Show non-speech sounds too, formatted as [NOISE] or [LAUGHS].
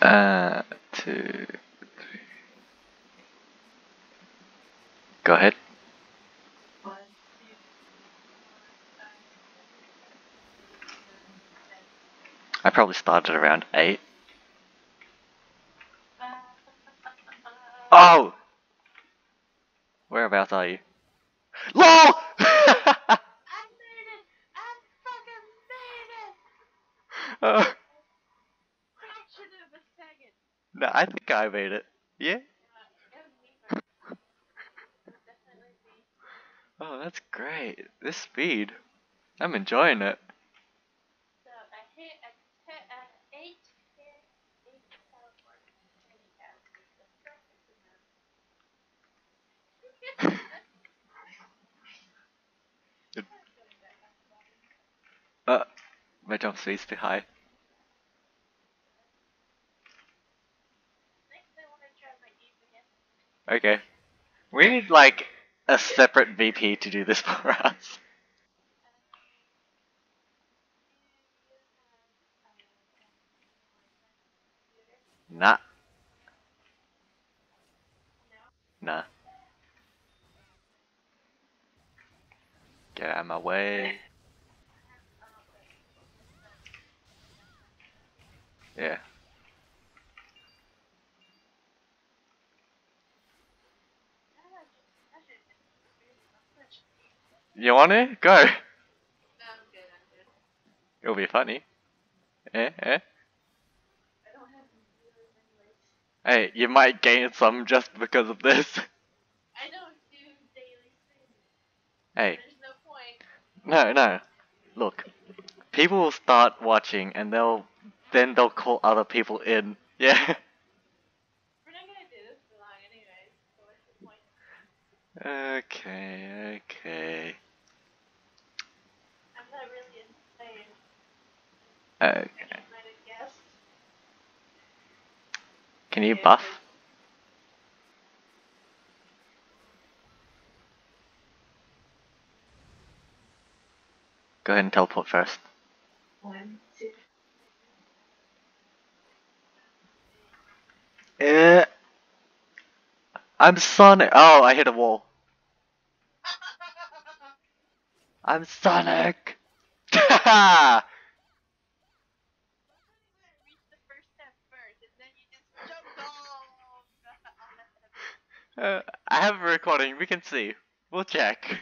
Uh, two, three. Go ahead. I probably started around eight. Oh! Whereabouts are you? LOL! [LAUGHS] I made it! I fucking made it! Uh, Fraction of a second. No, I think I made it. Yeah? Oh, that's great. This speed. I'm enjoying it. [LAUGHS] Uh, my jump speed's too high. Next I want to try my eve again. Okay. We need, like, a separate VP to do this [LAUGHS] for us. Nah. Nah. Get out of my way. Yeah. You want it? Go. No, I'm good, I'm good. It'll be funny. Eh? Eh? I don't have viewers. Hey, you might gain some just because of this. [LAUGHS] I don't do daily streaming. Hey, There's no point. no, no. Look, people will start watching and they'll then they'll call other people in. Yeah. [LAUGHS] We're not gonna do this for long anyways, so what's the point? Okay. I'm not really insane. Okay. I might have guessed. Can you buff? Go ahead and teleport first. One, two. Eh. I'm Sonic. Oh, I hit a wall. [LAUGHS] I'm Sonic. [LAUGHS] I reached the first step first, and then you just jumped off. Uh, I have a recording. We can see. We'll check.